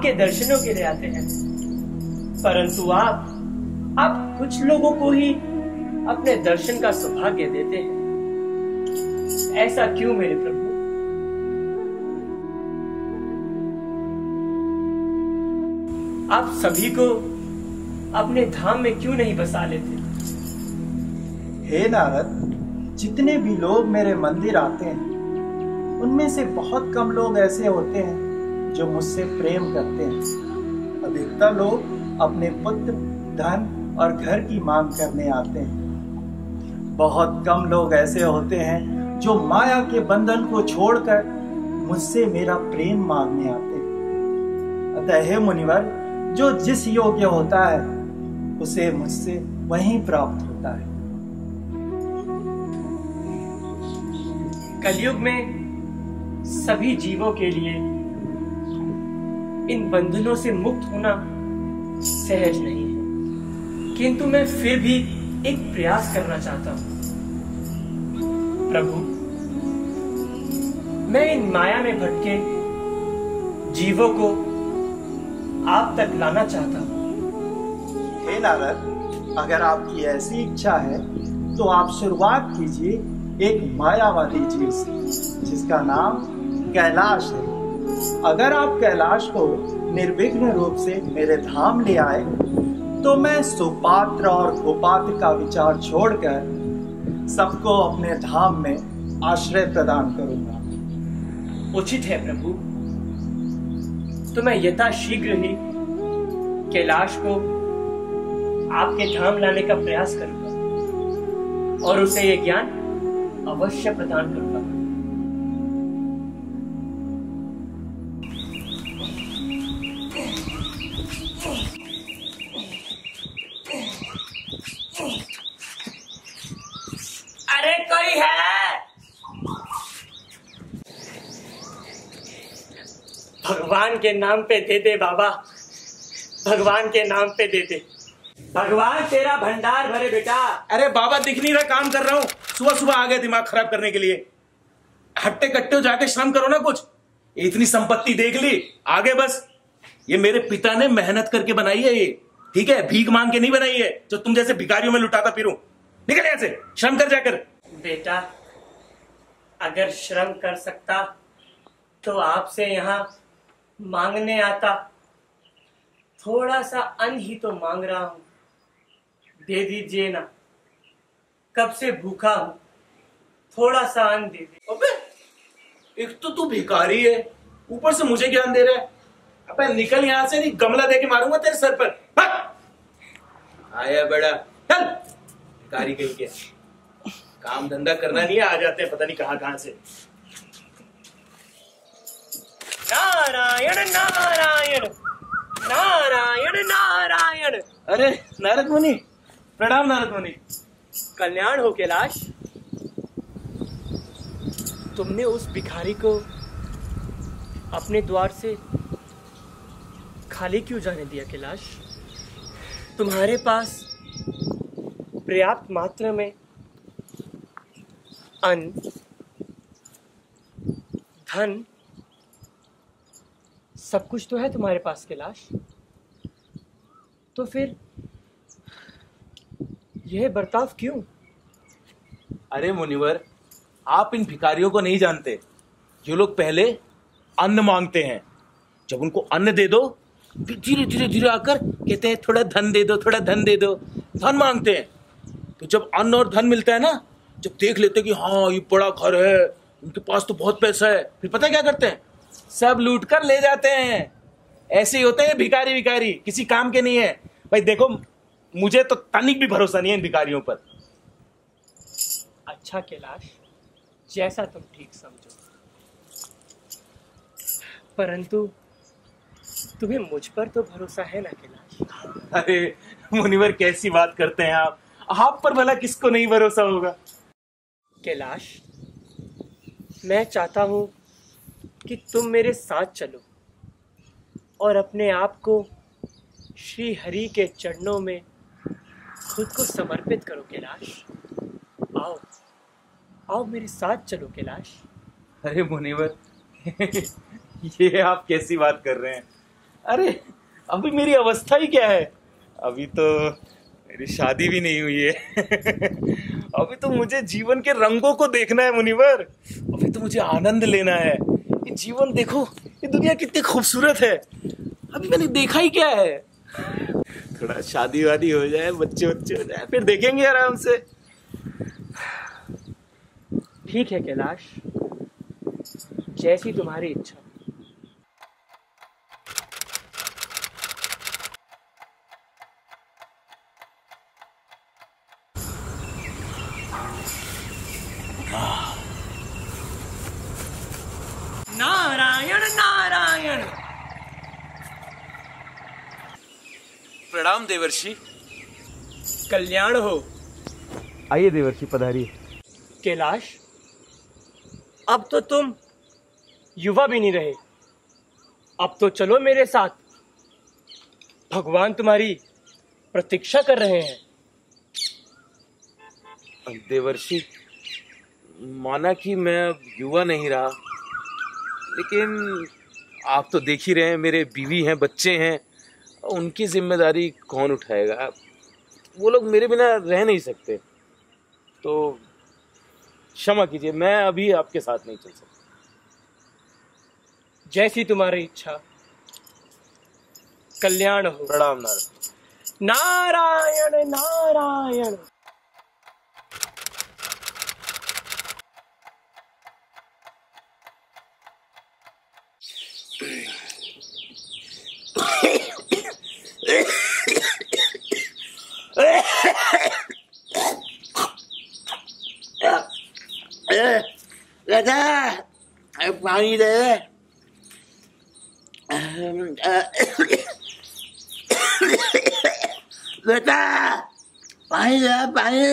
आपके दर्शनों के लिए आते हैं। परंतु आप आप कुछ लोगों को ही अपने दर्शन का सौभाग्य देते हैं। ऐसा क्यों मेरे प्रभु? आप सभी को अपने धाम में क्यों नहीं बसा लेते? हे नारद, जितने भी लोग मेरे मंदिर आते हैं, उनमें से बहुत कम लोग ऐसे होते हैं जो मुझसे प्रेम करते हैं। अधिकतर लोग अपने पुत्र, धन और घर की मांग करने आते हैं। बहुत कम लोग ऐसे होते हैं जो माया के बंधन को छोड़कर मुझसे मेरा प्रेम मांगने आते हैं। अतः हे मुनिवर, जो जिस योग्य होता है, उसे मुझसे वही प्राप्त होता है। कलयुग में सभी जीवों के लिए इन बंधनों से मुक्त होना सहज नहीं है। किंतु मैं फिर भी एक प्रयास करना चाहता हूँ। प्रभु, मैं इन माया में भटके जीवों को आप तक लाना चाहता हूँ। हे नारद, अगर आपकी ऐसी इच्छा है तो आप शुरुआत कीजिए एक मायावादी जीव से, जिसका नाम कैलाश है। अगर आप कैलाश को निर्विघ्न रूप से मेरे धाम ले आए तो मैं सुपात्र और कुपात्र का विचार छोड़कर सबको अपने धाम में आश्रय प्रदान करूँगा। उचित है प्रभु। तो मैं यथा शीघ्र ही कैलाश को आपके धाम लाने का प्रयास करूँगा और उसे यह ज्ञान अवश्य प्रदान करूँगा। है। भगवान के नाम पे दे दे बाबा। भगवान के नाम पे दे दे। भगवान, तेरा भंडार भरे बेटा। अरे बाबा, दिख नहीं रहा, काम कर रहा हूँ। सुबह सुबह आ गए दिमाग खराब करने के लिए। हट्टे कट्टे जाके श्रम करो ना कुछ। इतनी संपत्ति देख ली, आगे बस। ये मेरे पिता ने मेहनत करके बनाई है ये। ठीक है, भीख मांग के नहीं बनाई है, जो तुम जैसे भिखारियों में लुटाता फिरूं। निकल यहाँ से, श्रम कर जाकर। बेटा, अगर श्रम कर सकता तो आपसे यहाँ मांगने आता। थोड़ा सा अन्न ही तो मांग रहा हूँ। दे दीजिए ना। कब से भूखा हूँ। थोड़ा सा अन्न दे दीजिए। अबे, एक तो तू भिखारी है। ऊपर से मुझे ज्ञान दे रहा है। अबे, निकल यहाँ से नहीं, गमला दे के मारूँगा तेरे सर पर। आया बड़ा। चल। भिखारी कहीं के काम धंधा करना नहीं आ जाते हैं पता नहीं कहाँ कहाँ से। नारायण नारायण नारायण नारायण। अरे नारद मुनि प्रणाम नारद मुनि कल्याण हो कैलाश तुमने उस भिखारी को अपने द्वार से खाली क्यों जाने दिया कैलाश? तुम्हारे पास पर्याप्त मात्रा में अन्न धन। सब कुछ तो है तुम्हारे पास, कैलाश। तो फिर यह बर्ताव क्यों? अरे मुनिवर, आप इन भिखारियों को नहीं जानते। जो लोग पहले अन्न मांगते हैं। जब उनको अन्न दे दो, फिर धीरे धीरे धीरे आकर कहते हैं, थोड़ा धन दे दो, थोड़ा धन दे दो। धन मांगते हैं। तो जब अन्न और धन मिलता है ना जब देख लेते कि हाँ ये बड़ा घर है उनके पास तो बहुत पैसा है। फिर पता है क्या करते हैं? सब लूट कर ले जाते हैं। ऐसे ही होते हैं भिखारी भिखारी किसी काम के नहीं है। भाई देखो मुझे तो तनिक भी भरोसा नहीं है इन भिखारियों पर। अच्छा कैलाश जैसा तुम ठीक समझो। परंतु तुम्हें मुझ पर तो भरोसा है ना कैलाश? अरे मुनिवर कैसी बात करते हैं आप। आप पर भला किसको नहीं भरोसा होगा? कैलाश, मैं चाहता हूँ कि तुम मेरे साथ चलो और अपने आप को श्री हरि के चरणों में खुद को समर्पित करो कैलाश। आओ आओ मेरे साथ चलो कैलाश। अरे मुनिवर, ये आप कैसी बात कर रहे हैं? अरे, अभी मेरी अवस्था ही क्या है? अभी तो मेरी शादी भी नहीं हुई है। अभी तो मुझे जीवन के रंगों को देखना है, मुनिवर। अभी तो मुझे आनंद लेना है। ये जीवन, देखो, ये दुनिया कितनी खूबसूरत है। अभी मैंने देखा ही क्या है? थोड़ा शादी वादी हो जाए बच्चे बच्चे हो जाए, फिर देखेंगे आराम से। ठीक है, कैलाश। जैसी तुम्हारी इच्छा नारायण नारायण प्रणाम देवर्षि कल्याण हो। आइए देवर्षि पधारिए। कैलाश अब तो तुम युवा भी नहीं रहे। अब तो चलो मेरे साथ। भगवान तुम्हारी प्रतीक्षा कर रहे हैं। देवर्षि माना कि मैं अब युवा नहीं रहा लेकिन आप तो देख ही रहे हैं मेरे बीवी हैं बच्चे हैं। उनकी ज़िम्मेदारी कौन उठाएगा? वो लोग मेरे बिना रह नहीं सकते। तो क्षमा कीजिए मैं अभी आपके साथ नहीं चल सकता। जैसी तुम्हारी इच्छा। कल्याण हो। प्रणाम नारायण। नारायण नारायण। दादा पानी दे बेटा पानी दे पानी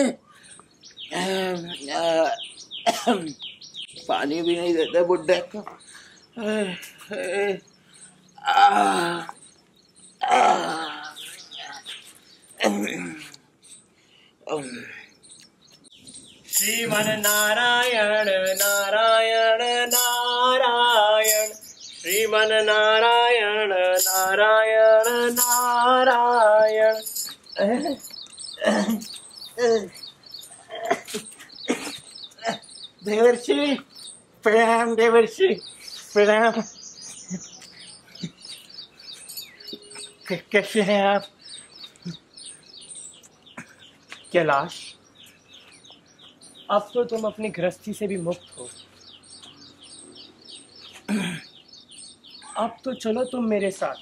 पानी भी नहीं देते बुढ़े को श्रीमन नारायण नारायण नारायण। श्रीमन नारायण नारायण नारायण। देवर्षि, प्रणाम देवर्षि, प्रणाम। कैसे हैं आप? कैलाश अब तो तुम अपनी गृहस्थी से भी मुक्त हो। अब तो चलो तुम मेरे साथ।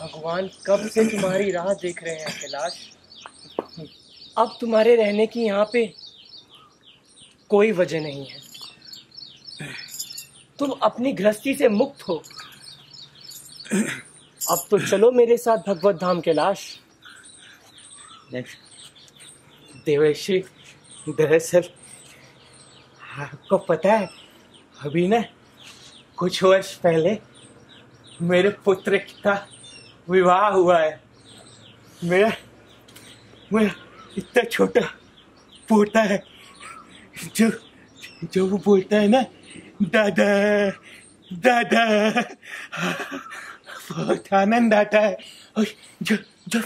भगवान कब से तुम्हारी राह देख रहे हैं कैलाश? अब तुम्हारे रहने की यहाँ पे कोई वजह नहीं है। तुम अपनी गृहस्थी से मुक्त हो। अब तो चलो मेरे साथ भगवत धाम कैलाश। देवर्षि दरअसल, आपको पता है, अभी ना, कुछ वर्ष पहले, मेरे पुत्र का विवाह हुआ है। मेरा मेरा इतना छोटा पोता है, जो जो वो बोलता है ना, दादा दादा। बहुत आनंद आता है। और जो जो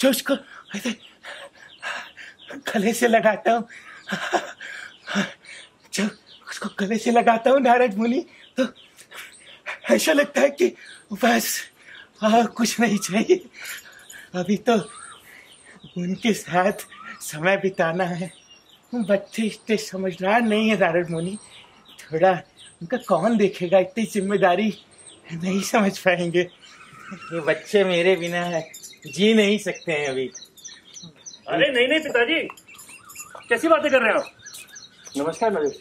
जो उसको, ऐसे गले से लगाता हूँ। जब उसको गले से लगाता हूँ नारद मुनि तो ऐसा लगता है कि बस, और कुछ नहीं चाहिए। अभी तो उनके साथ समय बिताना है। बच्चे इतने समझदार नहीं है नारद मुनि। थोड़ा उनका कौन देखेगा? इतनी ज़िम्मेदारी नहीं समझ पाएँगे। ये बच्चे मेरे बिना है, जी नहीं सकते हैं अभी। अरे नहीं नहीं पिताजी। कैसी बातें कर रहे हो आप? नमस्कार नरेश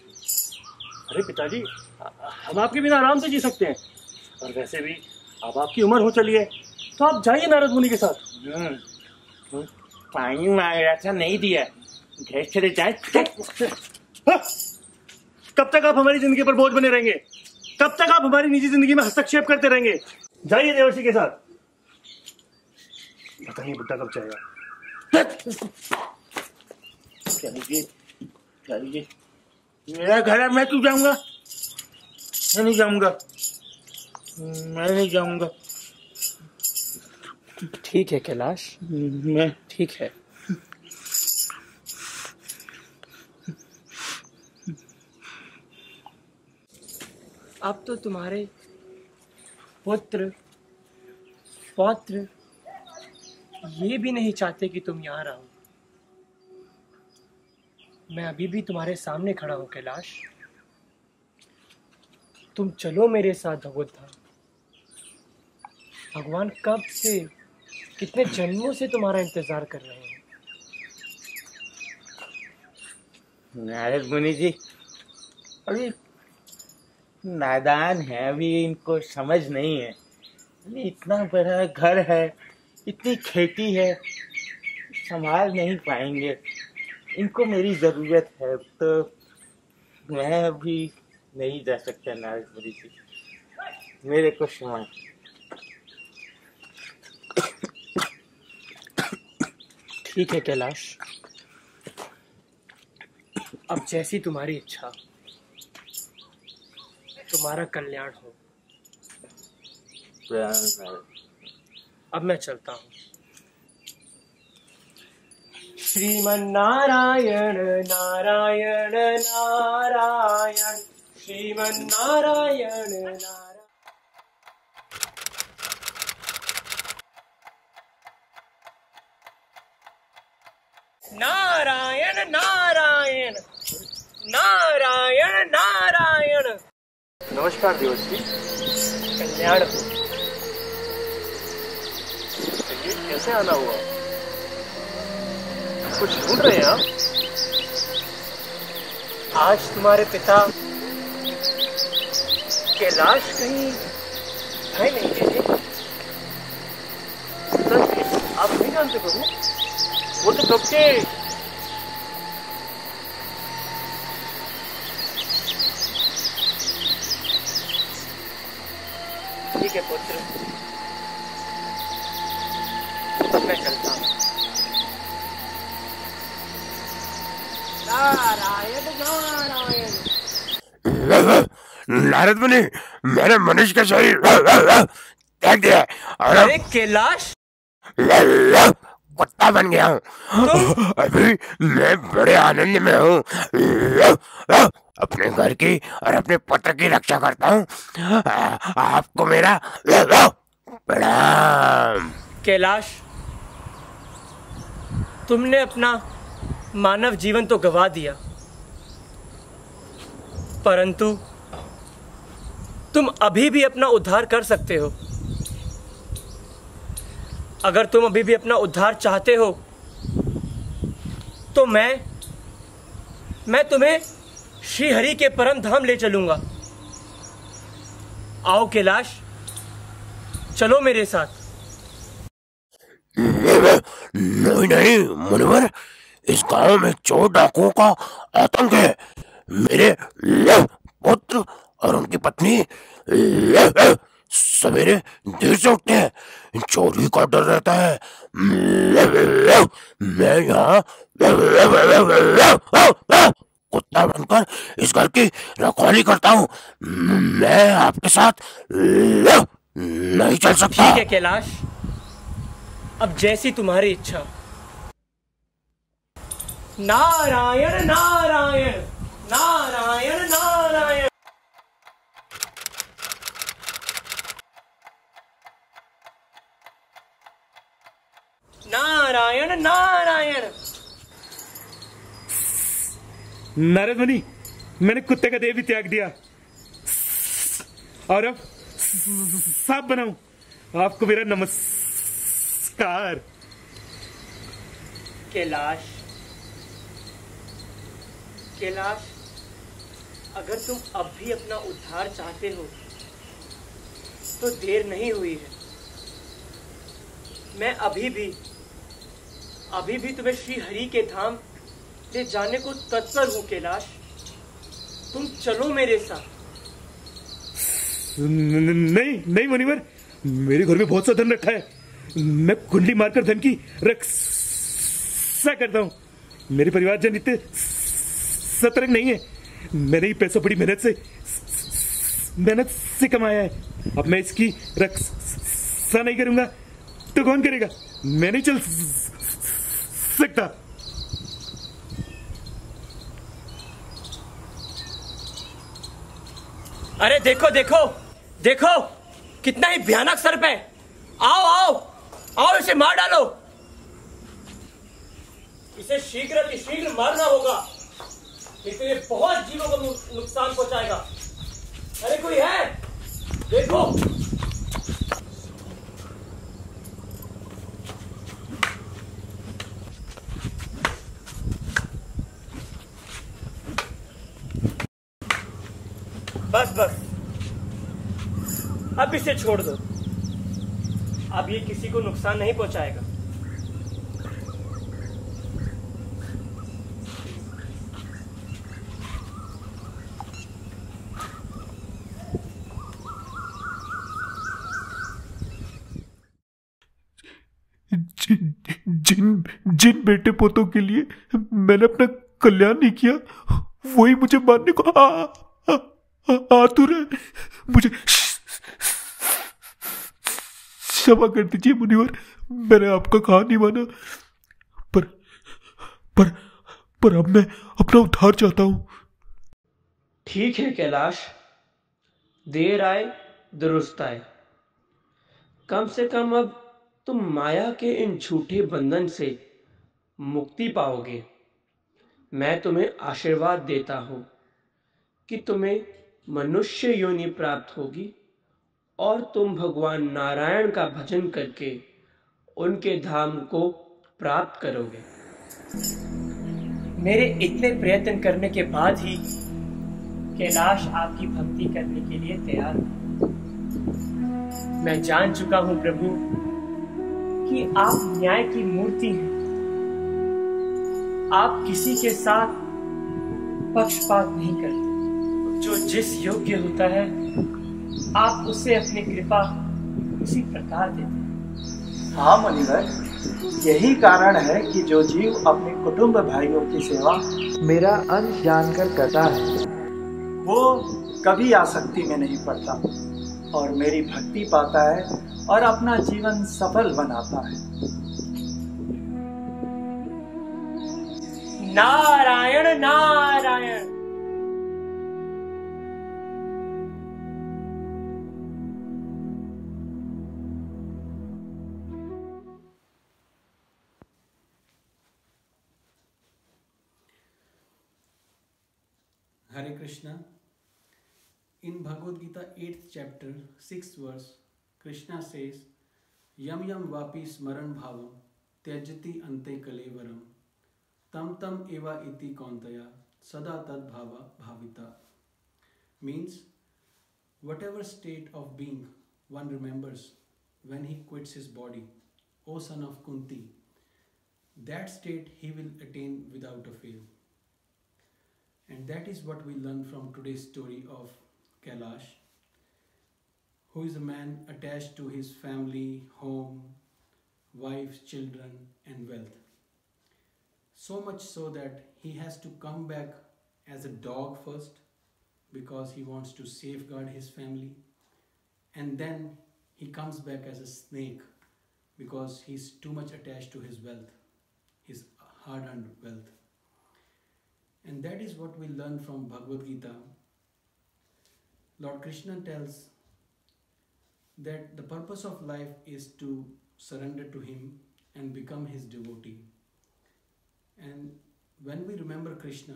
अरे पिताजी हम आपके बिना आराम से जी सकते हैं। और वैसे भी अब आपकी उम्र हो चली है तो आप जाइए नारद मुनि के साथ। हम्म, पानी मांग रहा था नहीं दिया। घर चले जाए। हाँ! कब तक आप हमारी ज़िंदगी पर बोझ बने रहेंगे? कब तक आप हमारी निजी ज़िंदगी में हस्तक्षेप करते रहेंगे? जाइए देवर्षि के साथ। पता नहीं बुड्ढा कब जाएगा? चलिए चलिए मेरा घर है मैं क्यों जाऊँगा? मैं नहीं जाऊँगा। मैं नहीं जाऊँगा। ठीक है कैलाश। मैं ठीक है। अब तो तुम्हारे पुत्र पौत्र ये भी नहीं चाहते कि तुम यहाँ रहो। मैं अभी भी तुम्हारे सामने खड़ा हूँ, कैलाश। तुम चलो मेरे साथ, भगवत। धाम भगवान कब से, कितने जन्मों से तुम्हारा इंतज़ार कर रहे हैं? नारद मुनि जी, अभी नादान है, अभी इनको समझ नहीं है। इतना बड़ा घर है इतनी खेती है संभाल नहीं पाएँगे। इनको मेरी ज़रूरत है तो मैं अभी नहीं जा सकता मुनि जी मेरे को समय ठीक है कैलाश। अब जैसी तुम्हारी इच्छा तुम्हारा कल्याण हो। अब मैं चलता हूँ। श्रीमन नारायण नारायण। नारायण श्रीमन नारायण नारायण। नारायण नारायण। नारायण नारायण। नमस्कार देवर्षि। कल्याण। कैसे आना हुआ? कुछ ढूंढ रहे हैं आप? आज तुम्हारे पिता कैलाश कहीं है नहीं, है आप नहीं जानते प्रभु? वो तो कब के ठीक है, पुत्र। अब चलता हूँ। नारद मुनि मैंने मनुष्य का शरीर। त्याग दिया और अरे कैलाश। कुत्ता बन गया। हूँ अभी मैं बड़े आनंद में हूँ। अपने घर की और अपने पुत्र की रक्षा करता हूँ। आपको मेरा प्रणाम। कैलाश। तुमने अपना मानव जीवन तो गवा दिया। परंतु तुम अभी भी अपना उद्धार कर सकते हो। अगर तुम अभी भी अपना उद्धार चाहते हो तो मैं मैं तुम्हें श्री हरि के परम धाम ले चलूँगा। आओ कैलाश, चलो मेरे साथ। नहीं नहीं मुनिवर इस गाँव में चोर डाकुओं का आतंक है मेरे पुत्र और उनकी पत्नी सवेरे देर से उठते हैं चोरी का डर रहता है मैं यहाँ कुत्ता बनकर इस घर की रखवाली करता हूँ मैं आपके साथ नहीं चल सकता ठीक है कैलाश अब जैसी तुम्हारी इच्छा। नारायण नारायण नारायण नारायण। नारायण नारायण। नारद मुनि, मैंने कुत्ते का देह भी त्याग दिया। और अब साफ़ बनाऊ। आपको मेरा नमस्कार कैलाश। कैलाश अगर तुम अब भी अपना उद्धार चाहते हो तो देर नहीं हुई है। मैं अभी भी अभी भी तुम्हें श्री हरि के धाम ले जाने को तत्पर हूँ कैलाश। तुम चलो मेरे साथ। नहीं नहीं मुनिवर मेरे घर में बहुत सा धन रखा है। मैं कुंडली मारकर धन की रक्षा करता हूँ। मेरे परिवार जन इतने सतर्क नहीं है। मैंने ये पैसा बड़ी मेहनत से मेहनत से कमाया है। अब मैं इसकी रक्षा नहीं करूँगा तो कौन करेगा? मैं नहीं चल सकता। अरे देखो देखो देखो, कितना ही भयानक सर्प है। आओ आओ। आओ इसे मार डालो। इसे शीघ्र शीघ्र मारना होगा। इसलिए बहुत जीवों को नुकसान पहुंचाएगा। अरे कोई है? देखो। बस बस। अब इसे छोड़ दो। अब ये किसी को नुकसान नहीं पहुंचाएगा। जिन जिन बेटे पोतों के लिए मैंने अपना कल्याण नहीं किया, वही मुझे मारने को आतुर है। मुझे क्षमा कर दीजिए मुनिवर, मैंने आपका कहा नहीं माना। पर पर पर अब मैं अपना उद्धार चाहता हूँ। ठीक है, कैलाश। देर आए, दुरुस्त आए। कम से कम अब तुम माया के इन झूठे बंधन से मुक्ति पाओगे। मैं तुम्हें आशीर्वाद देता हूँ कि तुम्हें मनुष्य योनि प्राप्त होगी। और तुम भगवान नारायण का भजन करके उनके धाम को प्राप्त करोगे। मेरे इतने प्रयत्न करने के बाद ही कैलाश आपकी भक्ति करने के लिए तैयार मैं जान चुका हूँ प्रभु कि आप न्याय की मूर्ति हैं। आप किसी के साथ पक्षपात नहीं करते। जो जिस योग्य होता है आप उसे अपनी कृपा उसी प्रकार देते हैं। हाँ मुनिवर यही कारण है कि जो जीव अपने कुटुंब भाइयों की सेवा मेरा अंश जानकर करता है वो कभी आसक्ति में नहीं पड़ता और मेरी भक्ति पाता है और अपना जीवन सफल बनाता है। Narayan Narayan. Krishna in Bhagavad Gita eighth chapter six verse Krishna says यम यम वापी स्मरण भाव त्यजति अंते कलेवरम तम तम एवा इति कौंतया सदा तद भाव भाविता means whatever state of being one remembers when he quits his body O son of Kunti that state he will attain without a fail And that is what we learn from today's story of Kailash, who is a man attached to his family, home, wives, children, and wealth. So much so that he has to come back as a dog first because he wants to safeguard his family, and then he comes back as a snake because he's too much attached to his wealth, his hard earned wealth. And that is what we learn from Bhagavad Gita. Lord Krishna tells that the purpose of life is to surrender to Him and become His devotee. And when we remember Krishna,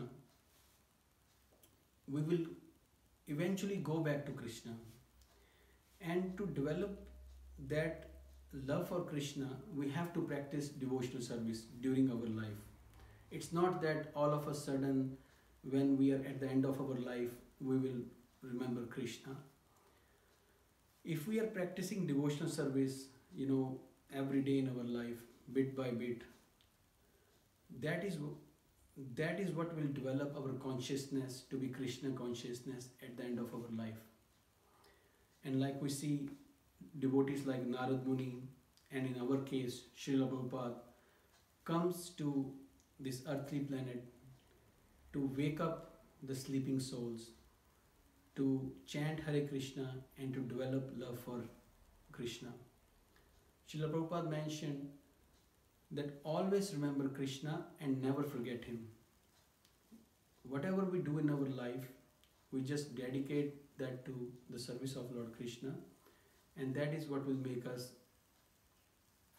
we will eventually go back to Krishna. And to develop that love for Krishna, we have to practice devotional service during our life it's not that all of a sudden when we are at the end of our life we will remember krishna if we are practicing devotional service, you know, every day in our life, bit by bit, that is that is what will develop our consciousness to be Krishna consciousness at the end of our life. And like we see devotees like Narad Muni, and in our case, Srila Prabhupada, comes to this earthly planet to wake up the sleeping souls, to chant Hare Krishna, and to develop love for Krishna. Srila Prabhupada mentioned that always remember Krishna and never forget Him. Whatever we do in our life, we just dedicate that to the service of Lord Krishna, and that is what will make us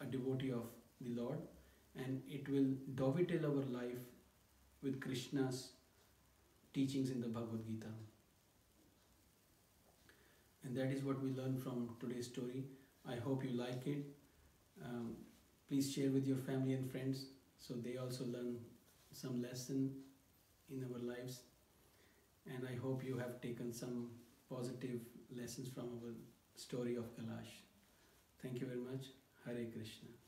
a devotee of the Lord, and it will dovetail our life with Krishna's teachings in the Bhagavad Gita. And that is what we learn from today's story. I hope you like it. Um, please share with your family and friends so they also learn some lesson in our lives. And I hope you have taken some positive lessons from our story of Kalash. Thank you very much. Hare Krishna.